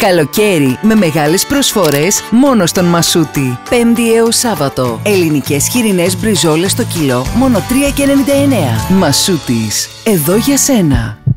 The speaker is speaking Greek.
Καλοκαίρι με μεγάλες προσφορές μόνο στον Μασούτη. Πέμπτη έως Σάββατο. Ελληνικές χοιρινές μπριζόλες στο κιλό μόνο 3,99. Μασούτης. Εδώ για σένα.